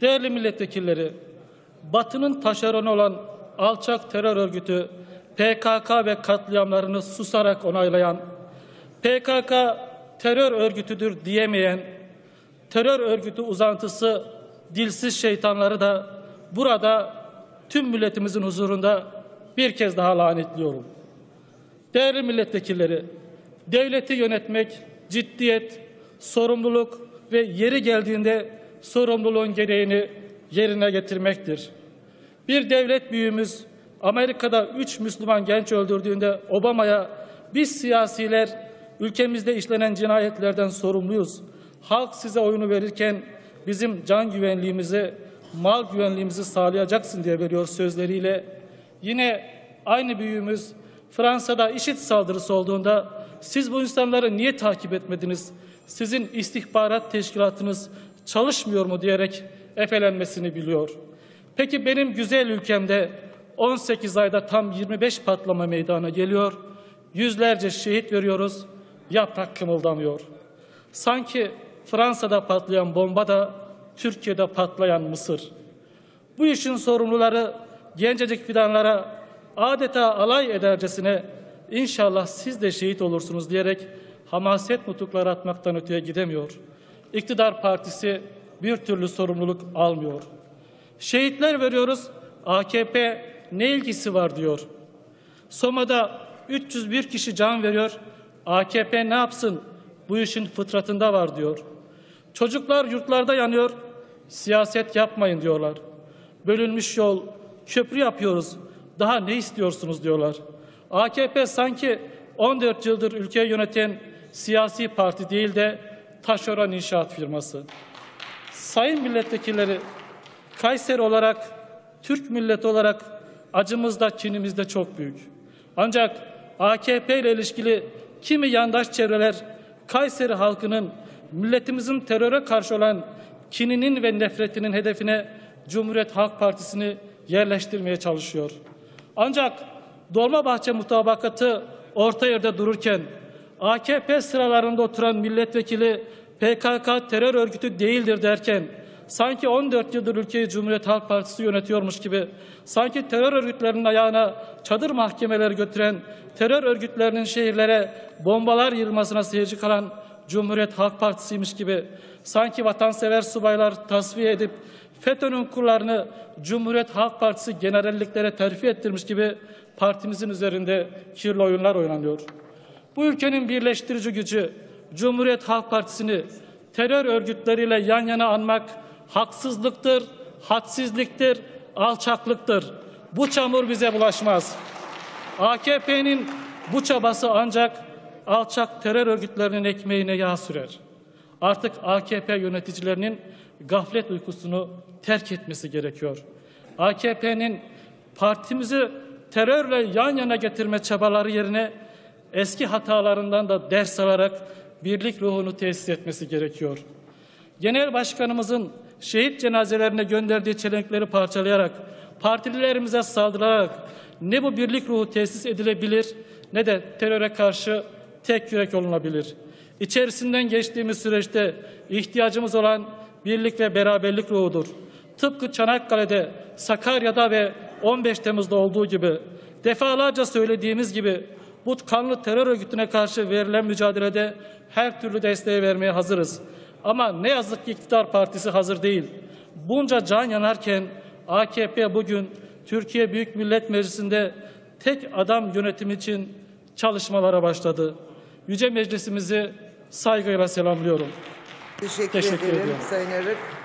Değerli milletvekilleri, Batı'nın taşeronu olan alçak terör örgütü PKK ve katliamlarını susarak onaylayan, PKK terör örgütüdür diyemeyen, terör örgütü uzantısı dilsiz şeytanları da burada tüm milletimizin huzurunda bir kez daha lanetliyorum. Değerli milletvekilleri, devleti yönetmek ciddiyet, sorumluluk ve yeri geldiğinde sorumluluğun gereğini yerine getirmektir. Bir devlet büyüğümüz Amerika'da üç Müslüman genç öldürdüğünde Obama'ya biz siyasiler ülkemizde işlenen cinayetlerden sorumluyuz. Halk size oyunu verirken bizim can güvenliğimizi, mal güvenliğimizi sağlayacaksın diye veriyor sözleriyle. Yine aynı büyüğümüz Fransa'da IŞİD saldırısı olduğunda siz bu insanları niye takip etmediniz? Sizin istihbarat teşkilatınız çalışmıyor mu diyerek efelenmesini biliyor. Peki benim güzel ülkemde 18 ayda tam 25 patlama meydana geliyor. Yüzlerce şehit veriyoruz. Yaprak kımıldamıyor. Sanki Fransa'da patlayan bomba da Türkiye'de patlayan Mısır. Bu işin sorumluları gencecik fidanlara adeta alay edercesine inşallah siz de şehit olursunuz diyerek hamaset nutukları atmaktan öteye gidemiyor. İktidar partisi bir türlü sorumluluk almıyor. Şehitler veriyoruz, AKP ne ilgisi var diyor. Soma'da 301 kişi can veriyor, AKP ne yapsın bu işin fıtratında var diyor. Çocuklar yurtlarda yanıyor, siyaset yapmayın diyorlar. Bölünmüş yol, köprü yapıyoruz, daha ne istiyorsunuz diyorlar. AKP sanki 14 yıldır ülkeyi yöneten siyasi parti değil de taşeron inşaat firması. Sayın milletvekilleri, Kayseri olarak, Türk milleti olarak acımız da kinimiz de çok büyük. Ancak AKP ile ilişkili kimi yandaş çevreler Kayseri halkının milletimizin teröre karşı olan kininin ve nefretinin hedefine Cumhuriyet Halk Partisi'ni yerleştirmeye çalışıyor. Ancak Dolmabahçe mutabakatı orta yerde dururken AKP sıralarında oturan milletvekili PKK terör örgütü değildir derken sanki 14 yıldır ülkeyi Cumhuriyet Halk Partisi yönetiyormuş gibi sanki terör örgütlerinin ayağına çadır mahkemeleri götüren terör örgütlerinin şehirlere bombalar yığılmasına seyirci kalan Cumhuriyet Halk Partisi'ymiş gibi sanki vatansever subaylar tasfiye edip FETÖ'nün kurlarını Cumhuriyet Halk Partisi generalliklere terfi ettirmiş gibi partimizin üzerinde kirli oyunlar oynanıyor. Bu ülkenin birleştirici gücü Cumhuriyet Halk Partisi'ni terör örgütleriyle yan yana anmak haksızlıktır, hadsizliktir, alçaklıktır. Bu çamur bize bulaşmaz. AKP'nin bu çabası ancak alçak terör örgütlerinin ekmeğine yağ sürer. Artık AKP yöneticilerinin gaflet uykusunu terk etmesi gerekiyor. AKP'nin partimizi terörle yan yana getirme çabaları yerine eski hatalarından da ders alarak birlik ruhunu tesis etmesi gerekiyor. Genel Başkanımızın şehit cenazelerine gönderdiği çelenkleri parçalayarak, partililerimize saldırarak ne bu birlik ruhu tesis edilebilir ne de teröre karşı tek yürek olunabilir. İçerisinden geçtiğimiz süreçte ihtiyacımız olan birlik ve beraberlik ruhudur. Tıpkı Çanakkale'de, Sakarya'da ve 15 Temmuz'da olduğu gibi defalarca söylediğimiz gibi bu kanlı terör örgütüne karşı verilen mücadelede her türlü desteği vermeye hazırız. Ama ne yazık ki iktidar partisi hazır değil. Bunca can yanarken AKP bugün Türkiye Büyük Millet Meclisi'nde tek adam yönetim için çalışmalara başladı. Yüce Meclisimizi saygıyla selamlıyorum. Teşekkür, Teşekkür ederim ediyorum. Sayın Arık.